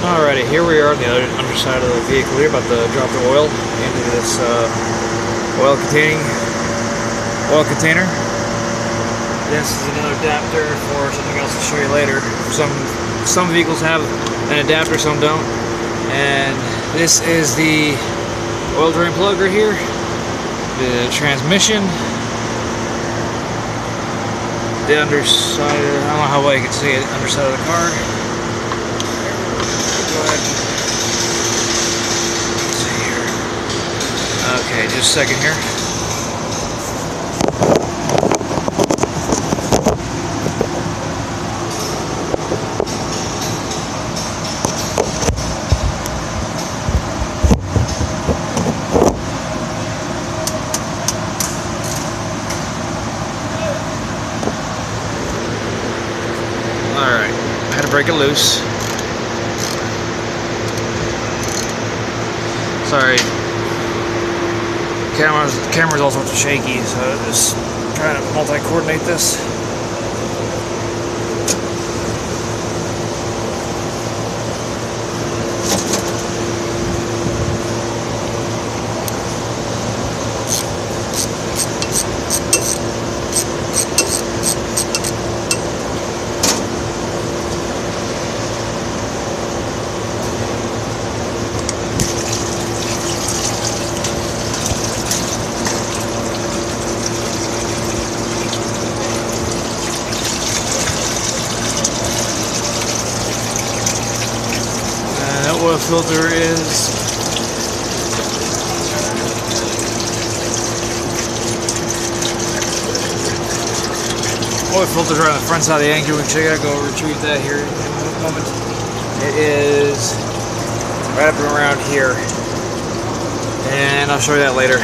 Alrighty, here we are on the other underside of the vehicle here, about to drop the oil into this uh, oil containing oil container. This is another adapter for something else I'll show you later. Some some vehicles have an adapter, some don't. And this is the oil drain plug right here. The transmission. The underside, I don't know how well you can see it, underside of the car. Go ahead. Let's see here. Okay, just a second here. Alright, had to break it loose. Sorry. Camera's camera's all sorts of shaky, so just trying to multi-coordinate this. And that oil filter is oil filter right on the front side of the anchor. We check it out. Go retrieve that here in a moment. It is right up and around here, and I'll show you that later.